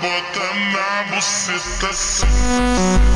bota na buceta. Assim.